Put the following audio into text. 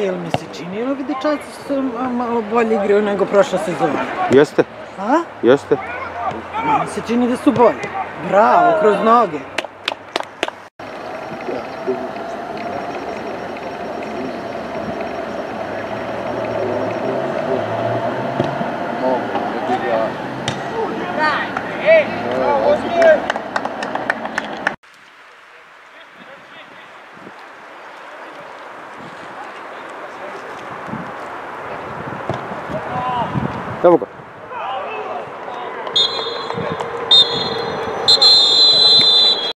Jel mi se čini ovi dečaci su malo bolje igraju nego prošla sezona? Jeste, A? jeste. Meni se čini da su bolji. Bravo, kroz noge. Давай.